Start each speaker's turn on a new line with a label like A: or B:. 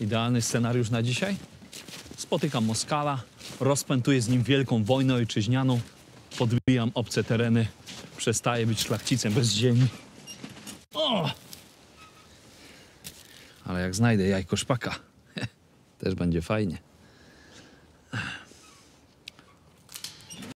A: Idealny scenariusz na dzisiaj? Spotykam Moskala, rozpętuję z nim wielką wojnę ojczyźnianą, podbijam obce tereny, przestaję być szlachcicem bez ziemi. O! Ale jak znajdę jajko szpaka, też będzie fajnie.